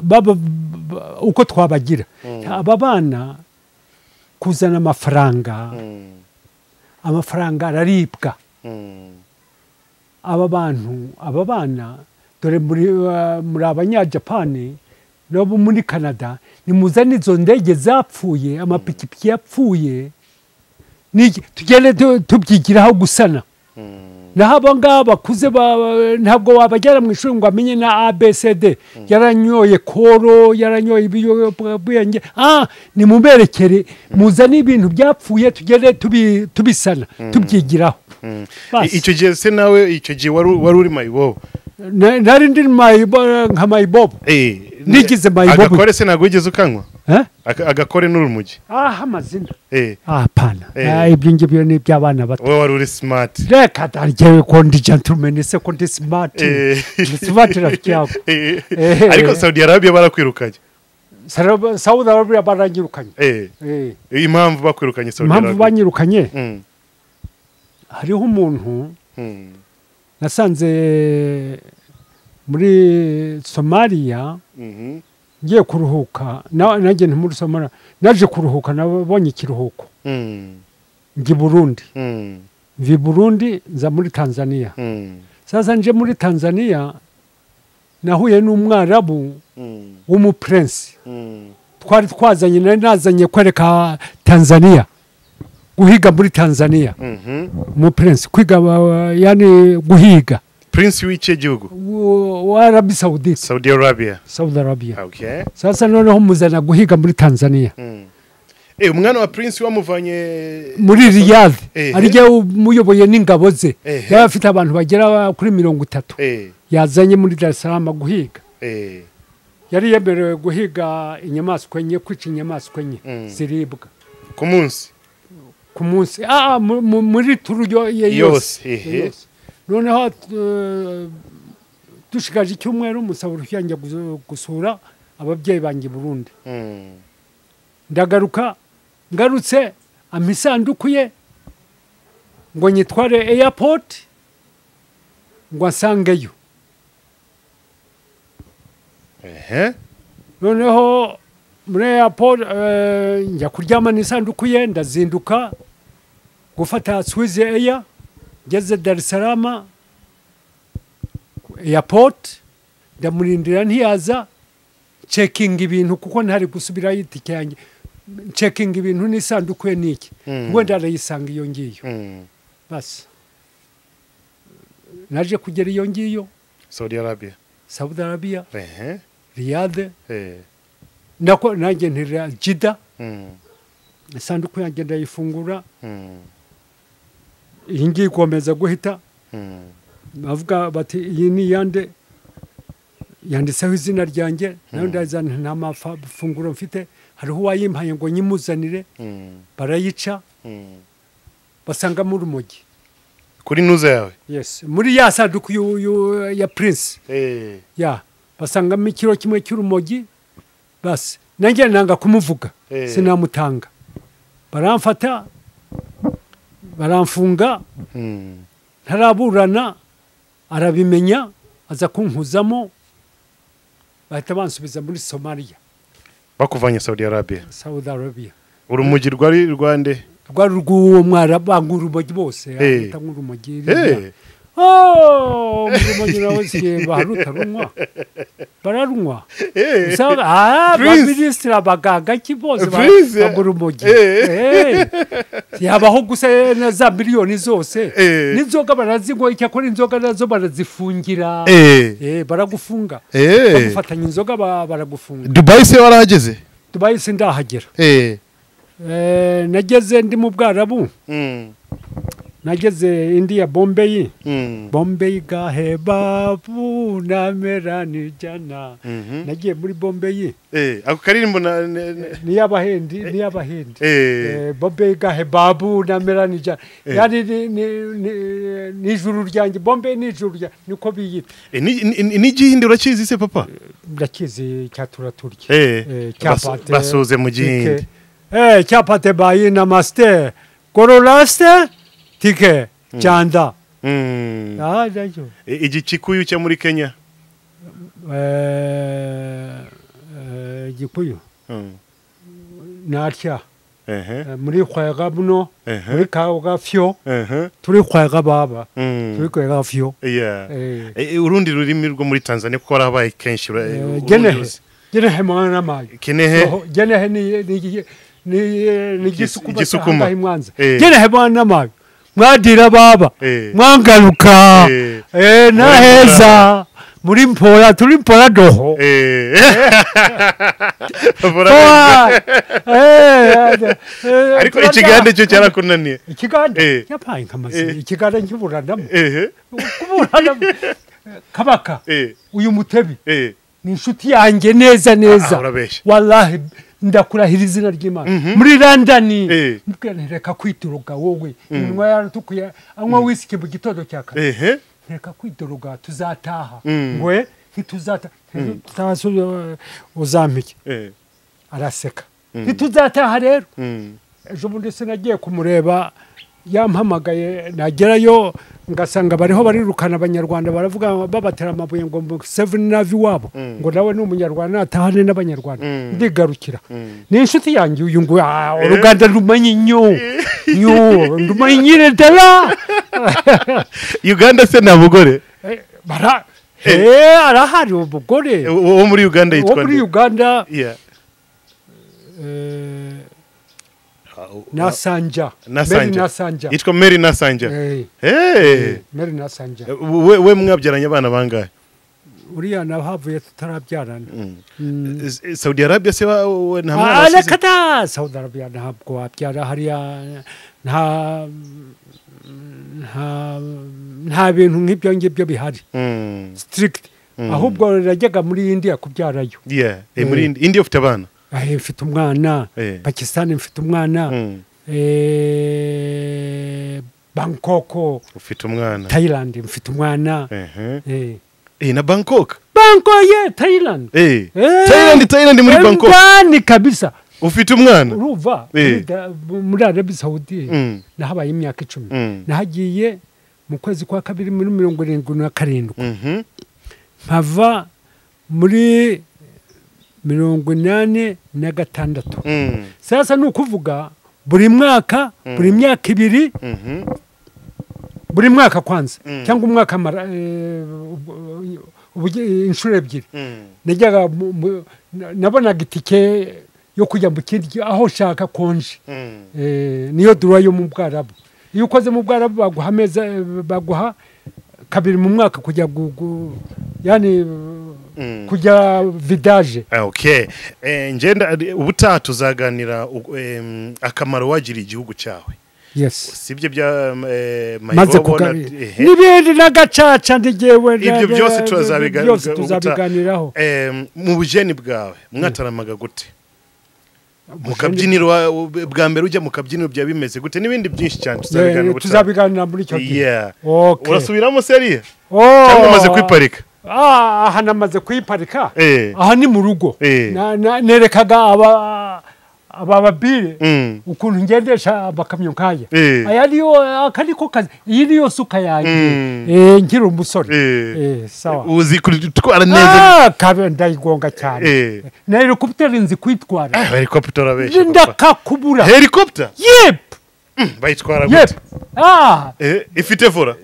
uko twabagira. Aba bana kuzana amafaranga. Mm. amafaranga araribwa. Aba bantu aba bana dore muri uh, abanyajapani nabo muri canada nimuzane izo ndege zapfuye amapikipiki yapfuye. Tugende tu- tubyigiraho gusana. Mm. naho aba ngaba bakuze ba- ntabwo wabajyana mu ishuri ngo amenye na abcd yaranyoye koro yaranyoye ibiyobyabwenge nimuberekere muzane ibintu byapfuye tugende tubi- tubisana tubyigiraho. Icyo gihe se nawe icyo gihe wari uri mayibobo? Nari ndi nka mayibobo Nigize mayibobo. agakore se ntabwo wigeze ukanywa agakore n'urumogi ah amazina pana. Ah, ibyo ngibyo ni iby'abana bato. Wowe wari uri smart. Reka daryewe ko ndi gentleman se ko ndi Eh. ndi smart rafiki Eh. ariko saudi arabia barakwirukanye Saudi Arabia baranyirukanye. Impamvu bakwirukanye saudi impamvu arabia? banyirukanye? Mm, hariho umuntu mm, nasanze muri somaliya ngiye kuruhuka na- nanjye nti muri somaliya naje kuruhuka nabonye ikiruhuko mm, njya i burundi mm, mva i burundi nza muri tanzania sasa nje muri tanzania nahuye n'umwarabu w'umupurensi twari twazanye nari nazanye kwereka tanzania guhiga muri tanzania. Mhm. umupurensi kwiga uh, yani guhiga. Prince w'icyo gihugu? Wa arabi saudite saudi arabia. Saudi arabia. Sasa noneho muzana guhiga muri tanzania. Mm. Eh, umwana wa prince wamuvanye muri riyadh. Ehe. arijya umuyoboye n'ingabo ze. Ehe. yari afite abantu bagera kuri mirongo itatu. Eh, yazanye muri dar es salaam guhiga. Eh, yari yemerewe guhiga inyamaswa enye kwica inyamaswa enye. Mm. ziribwa. Ku munsi. Ku munsi. Ah, mu- mu- muri turu Yose, noneho eh, dushigaje icyumweru njya gusu- gusura ababyeyi banjye burundi. Mm. ndagaruka ngarutse ampa isanduku ye ngo nyitware airport ngo ansangeyo ehe. Noneho muri airport eh, njya kuryama n'isanduku ye ndazinduka. Gufata Swiss Air ngeze Dar es Salaam airport. Ndamurindira ntiyaza. Cekinga ibintu kuko ntari gusubirayo itike yanjye. Cekinga ibintu n'isanduku ye niki Mm. wenda arayisanga iyo ngiyo. Mm. basi naje kugera iyo ngiyo. Saudi arabia. Saudi Arabia. Ehe. Riyadh. Eh, nanjye nterera Jida. Mm, isanduku yanjye ndayifungura. Mm, iyi ngiyi ikomeza guhita. Mm, bavuga bati iyi ni iyande? Yanditseho izina ryanjye na yo ndazana nta mafunguro mfite. Hariho uwayimpaye ngo nyimuzanire. Barayica. Mm. basangamo urumogi kuri nuza yawe? Yes. Muri ya sanduku ya prince. Ya. Basangamo ikiro kimwe cy'urumogi. Basi nanjye nanga kumuvuga Eh. sinamutanga. Baramfata baramfunga mm, ntaraburana arabimenya aza kunkuzamo bahita bansubiza muri somaliya bakuvanye saudi arabia. Saudi arabia. Urumogi rwari rwande rwari rw'uwo mwara banga urumogi bose Eh. ahita nk'urumogi Urumogi nawe siye barutarunwa bararunywa eh, usanga ah Prince. baminisitiri abaganga ki bose bagura. Eh. yabaho gusa na za miliyoni zose n'inzoga barazinywa icyakora inzoga na zo barazifungira baragufunga bagufatanya inzoga ba- baragufunga dubayi se warahageze dubayi sindahagera Eh, Eh, nageze ndi mu bwarabu nageze indiya bombeyi Mm. bombeyi gahe babu namerani jana. Mhm. nagiye muri bombeyi Eh, ako karirimbo na ne- ne- niy'abahindi niy'abahindi eh, Eh, bombeyi gahe babu namerani jana. Yani ni- ni- ni- ni ijuru ryanjye bombeyi ni ijuru ryanjye niko biyita eh, ni- ni- n'igihindi urakizi se papa? Ndakizi cyatura turya Eh, Eh, cyapate basuze mu gihindi. Eh, cyapate bayi namaste. Gorolaste? Tike cyanda Mm. ah na cyo Eh, igikikuyu cyo muri kenya? Eh, eh, gikuyu Mm. natya Eh, muri kwega buno muri kaga fyo turi kwega baba. Turi kwega fyo. Eh, urundi rurimi rwo muri tanzania kuko harabaye kenshi eh, genehe. mwana mayi. Kenehe Oho, genehe ni ni ni ni ni gisukuma. Igisukuma. cyangwa imwanza Eh. genehe mwana mayi. Mwadira baba. Eh. mwangaruka Eh. eh naheza. Muri mpora turi mpora doho. Ariko ikigande cyo cyarakunaniye ikiganda Eh. yapaye nkamazi Eh. ikiganda nkiburanamo kuburanamo kabaka uyu mutebi ni inshuti yanjye neza neza. Ah, urabeshya. wallahi ndakurahira izina ry'imana. Muri londoni Eh. reka kwituruga wowe. Iminwa yaratukuye anywa wisiki mu gitondo cya kare. Reka kwituruga tuzataha. Mm. ngwe ntituzataha ntitutazi uzampike eh. Araseka. Ntituzataha rero. Mm. ejo bundi sinagiye kumureba yampamagaye nagerayo ngasanga bariho barirukana abanyarwanda baravuga babatera amabuye ngo mu seven navi wabo ngo nawe ni umunyarwanda natahane n'abanyarwanda. Mm. ndigarukira. Mm. ni inshuti yanjye uyu ngo "Ah, uruganda rumenye nyo nyo ndumenye nyine dara uganda se nta mugore Eh, eh. arahari umugore Eh, wo muri uganda yitwa muri nde? uganda. Eh, nasanja Nasanja. Yitwa mary nasanja Eh. Mary nasanja we we mwabyaranye abana bangahe uriya nawe havuye tutarabyarana Mm. Eh, saudi arabia se nta mwana reka da saudi arabia ntabwo wabyara hariya nta nta bintu nk'ibyo ngibyo bihari. Mm. strict. Ahubwo najyaga muri india kubyarayo Yeah. Eh, Mm. muri Indi- india ufite abana mfite umwana Eh. pakistan mfite umwana Mm. eh, bangkok ufite umwana thailand mfite umwana eh. Eh, na bangkok bangkok ye thailand Eh. Eh. thailand thailand muri bangkok ndani kabisa ufite umwana uruva Eh. muri Arabia arabi saudi Mm. nahabaye imyaka icumi Mm. nahagiye mu kwezi kwa kabiri muri mirongo irindwi na karindwi Mhm. nkava muri mirongo inani na gatandatu Mm. sasa ni ukuvuga buri mwaka buri myaka ibiri Mhm. buri mwaka kwanza Mm. cyangwa umwaka eh, inshuro ebyiri Mm. najyaga nabonaga itike yo kujya mu kindi aho nshaka konje Mm. Eh, niyo duruwa yo mu bwarabu iyo ukoze mu bwarabu baguha eh, baguha kabiri mu mwaka kujya gu- gu- yani Mm. kujya vidaje okay. Eh, ngenda ubutaha tuzaganira akamaro wagiriye igihugu cyawe. Yes. Sibyo bya eh, maze mayibobo n'ibindi n'agacaca ndigewe Ibyo byose tuzabiganiraho. Mu bujeni bwawe mwataramaga gute? Mu kabyiniro wa- bwa mbere ujya mu kabyiniro byaba bimeze gute? N'ibindi byinshi cyane Eh, tuzabiganira tuzabiganira muri icyo gihe. Urasubiramo seriye Oh. cyangwa umaze kwiparika? Ah, aha namaze kuyiparika Eh. aha ni mu rugo. Eh. Nerekaga aba aba babire Mm. ukuntu ngendesha amakamyo nkaya. Eh. aya niyo aka niko kazi. Iyi niyo suka yanjye. Mm. Eh, nkiri umusore. Eh. Sawa. Uzi gutwara neza. Ah, kabe ndayigonga cyane. Na helikopiteri nzi kwitwara. Ah, helicopter papa. ndakakubura. Helicopter yep. Bayitwara yep. Gute ah ifite vora?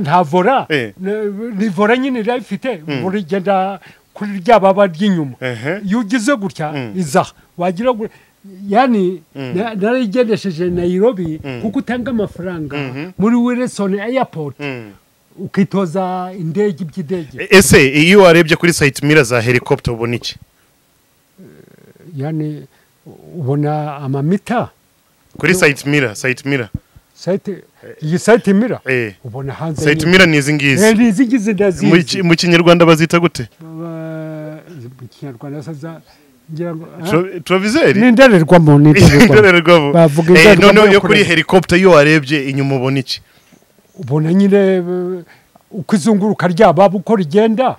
Nta vora. Ni- vora nyine rero ifite vora igenda kuri rya baba ry'inyuma. Iyo ugize gutya Mm. iza. Wagira yani na- narayigendesheje Nairobi kuko utanga amafaranga muri Wilson Airport Mm. ukitoza indege iby'indege. E- ese iyo warebye kuri site mira za helicopter ubona iki? Yani ubona amamita? Kuri site mira site mira iyi site mira Eh. ubona hanze site mira ni izi ngizi Eh, ni izi ngizi ndazizi mu kinyarwanda bazita gute? Mu kinyarwanda saza Tro- trovizeri? Ni indorerwamo ni indorerwamo. Bavuga Eh, indorerwamo noneho yo yo kuri helicopter iyo warebye inyuma ubona iki? Ubona nyine eh, uko izunguruka ryaba uko rigenda?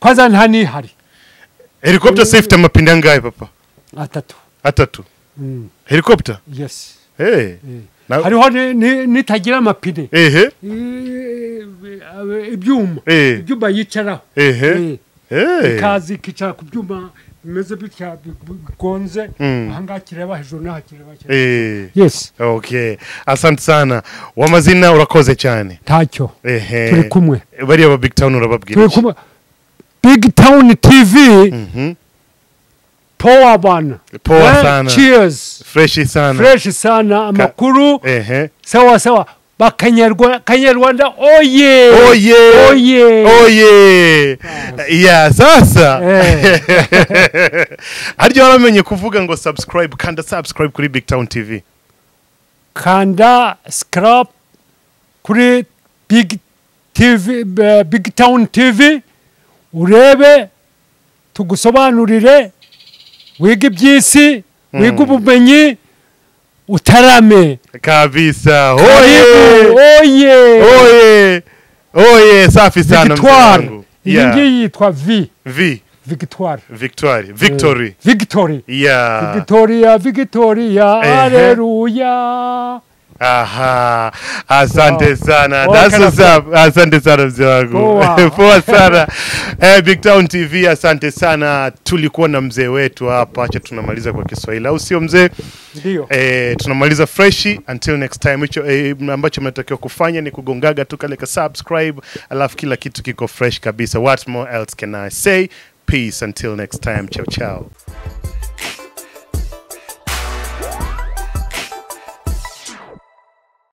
Kwaza nta nihari. Helicopter se ifite amapine angahe papa? Atatu. Atatu. Mm, helicopter hariho ni- ni- nitagira amapine. Ehe. Eh, ibyuma. Eh. ibyuma yicaraho. Ehe. Eh, eh. Ikaza ikicara ku byuma bimeze bitya bi- bi- bigonze. Mm. ahangaha kireba hejuru n'aha kireba eh. Yes. Okay asante sana. Wamazina urakoze cyane? Ntacyo. Ehe. Turi kumwe. Bariya ba big town urababwira turi kumwe. Big town tv Mhm. power bana Power Eh, sana. cheers. Fresh sana. Fresh sana. Amakuru ehe. Sawa sawa. Bakanyarwanda kanyarwanda oye! Oye! Oye! Oye! Ya sasa. Eh. harya waramenye kuvuga ngo subscribe. Kanda subscribe kuri big town tv kanda scrap kuri big tv eh, big town tv urebe tugusobanurire wige iby'isi wige ubumenyi utarame. Kabisa. Oye. Oye. Oye. Oye safi sana victoire. iyi ngiyi yitwa v. V. Victoire. Victoire. Victory. Victory. Yeah. Victoria victoria. Aleluya aha. Asante wow. sana. Up. asante sana mzee wangu. Poa. sana. Eh, big town tv asante sana. Tulikuwa na mzee wetu hapa. Acha tunamaliza kwa kiswahili au sio mzee? Ndio. Eh, tunamaliza freshi. Until next time hicho eh, ambacho mnatakiwa kufanya ni kugongaga tu kale ka subscribe alafu kila kitu kiko fresh kabisa. What more else can i say? Peace. Until next time. Chao ciao